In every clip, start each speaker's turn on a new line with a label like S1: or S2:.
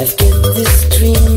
S1: I've got this dream,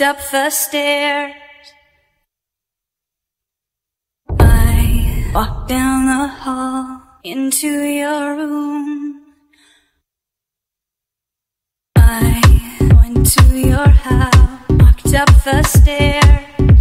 S2: up the stairs. I walked down the hall into your room. I went to your house, walked up the stairs.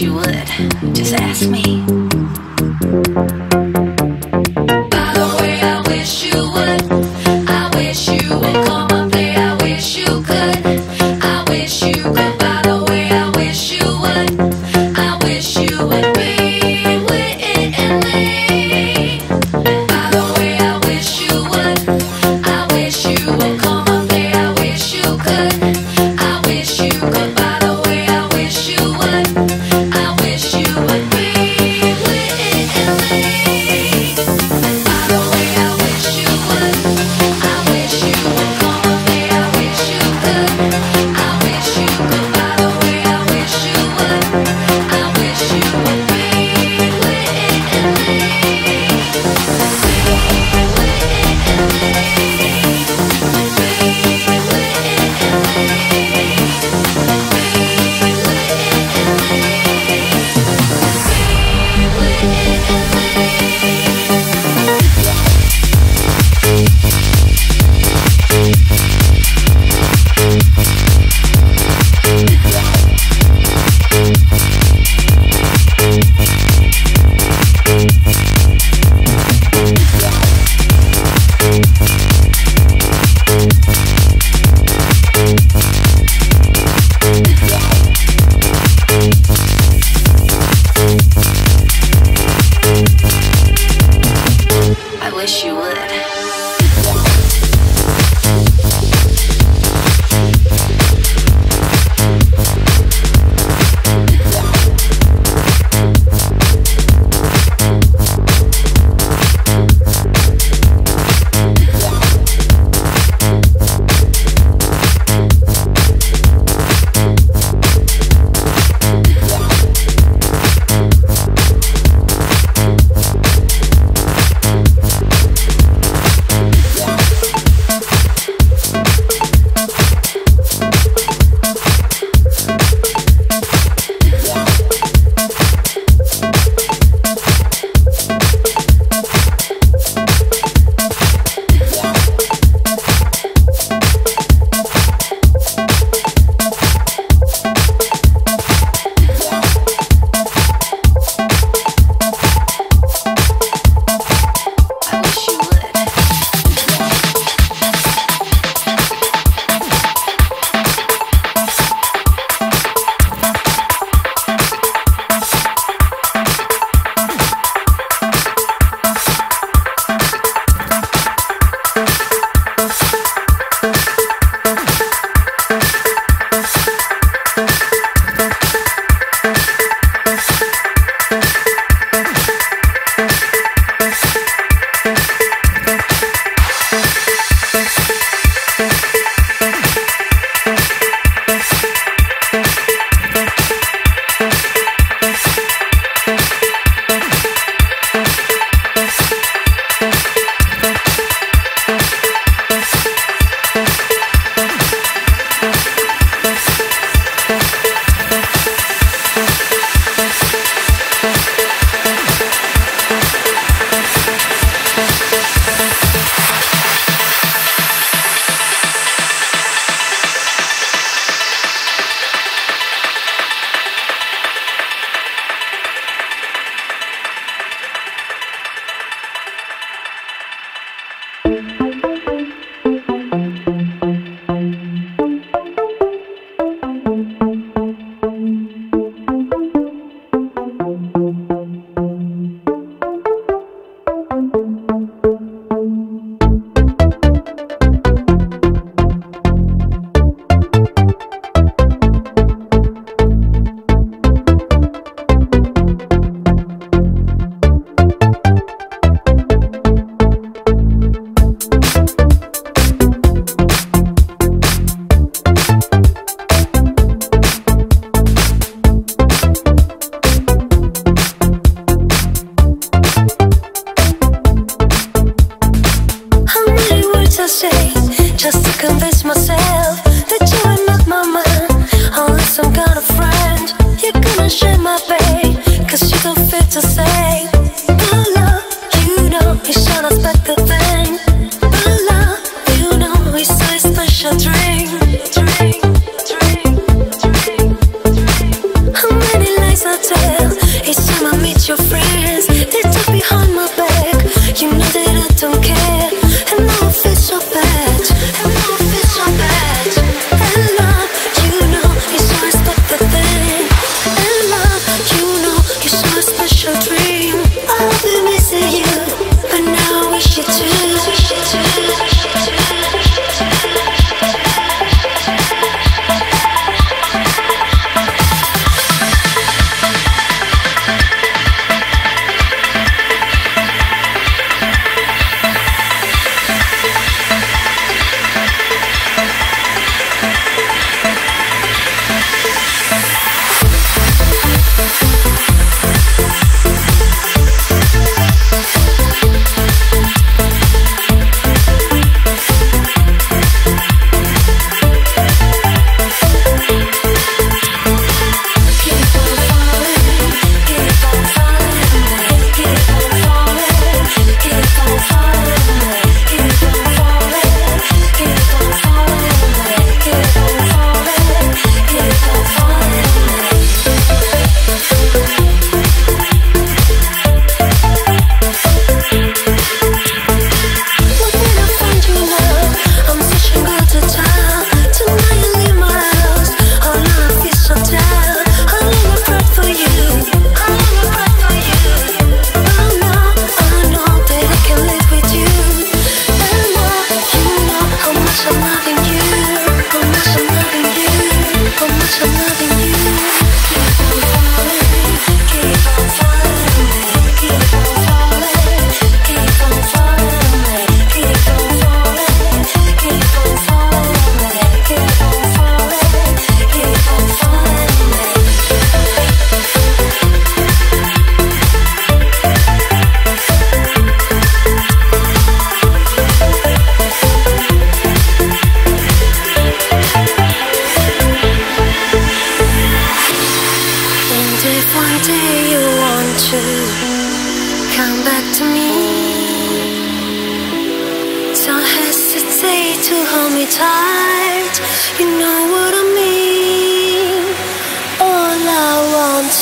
S3: You would. Just ask me.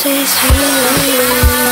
S1: Is you.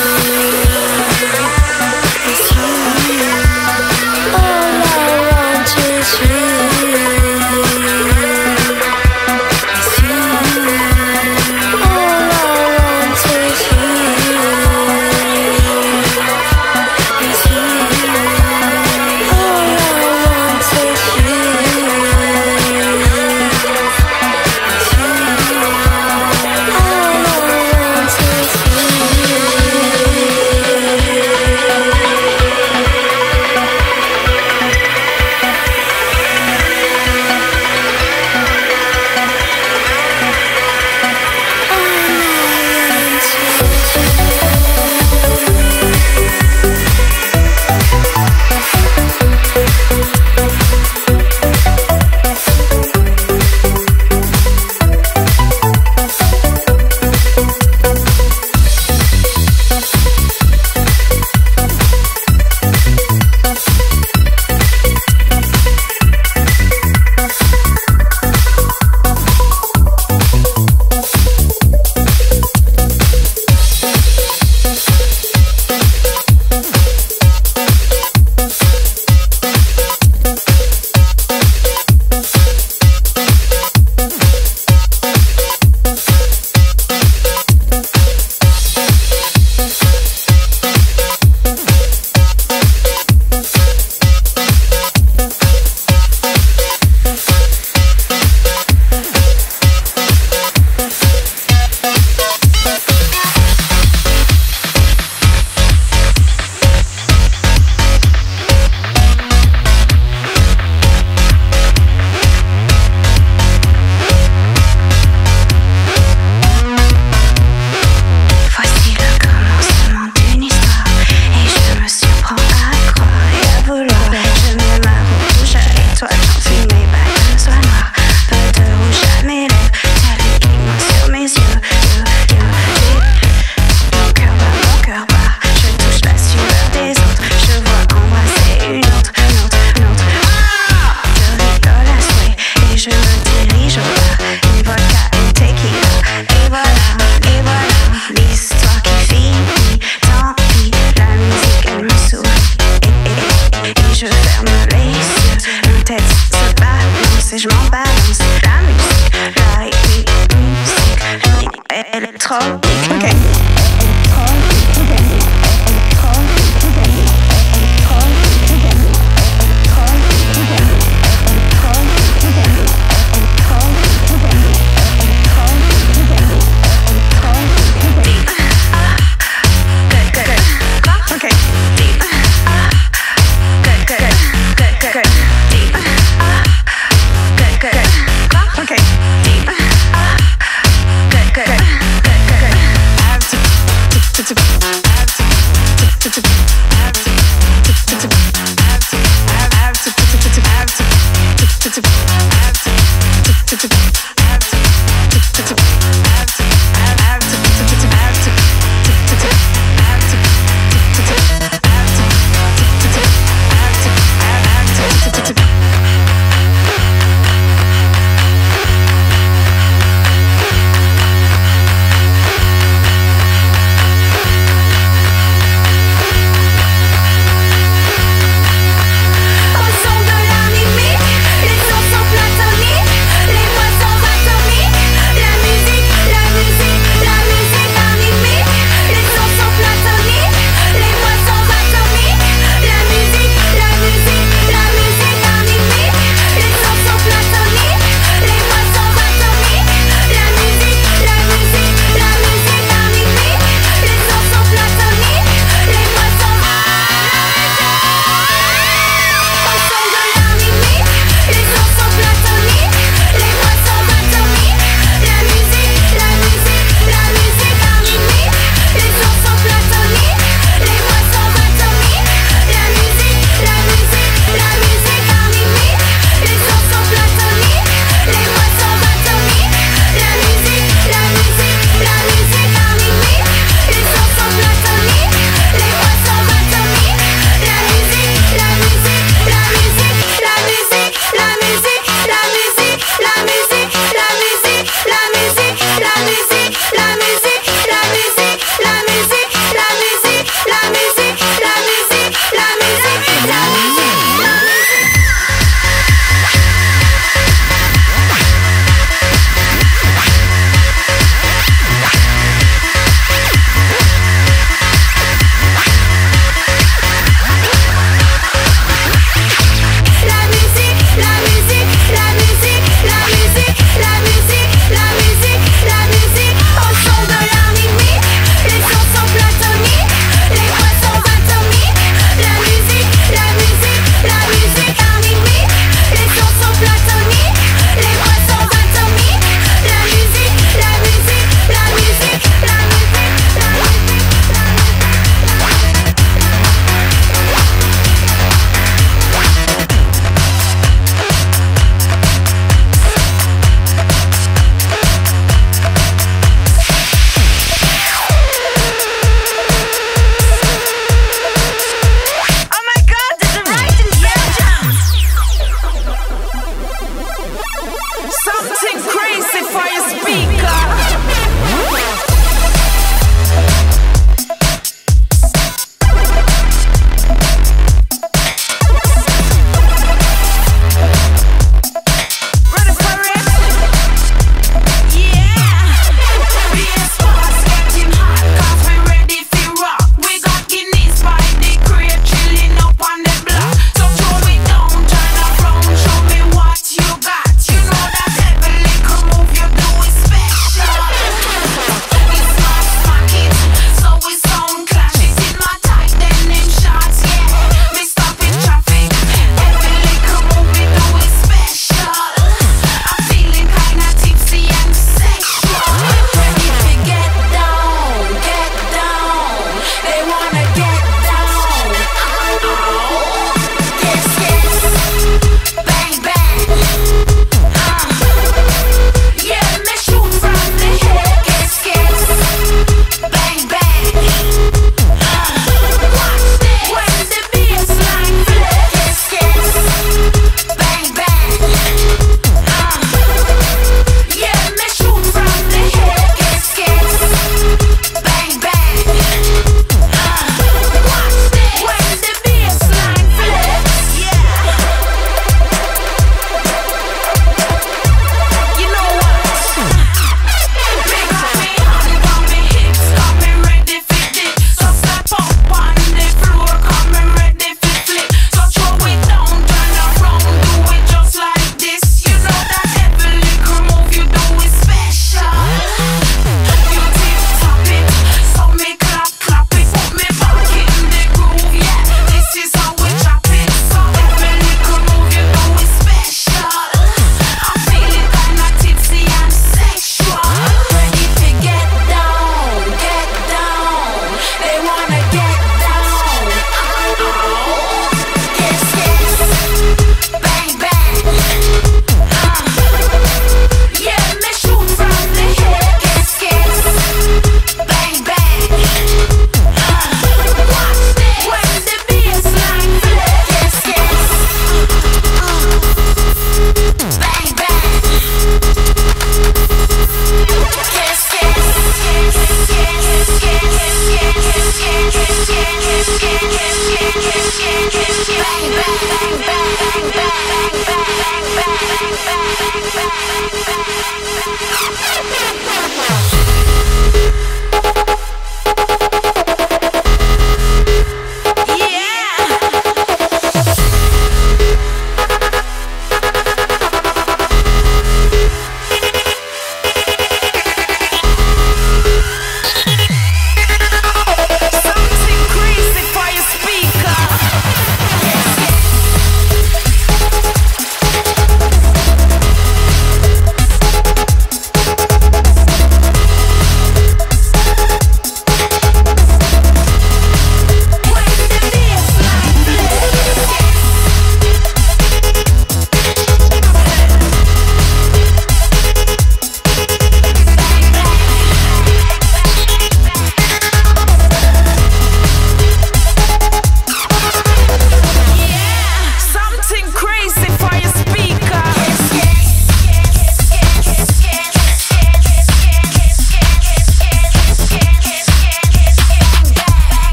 S4: To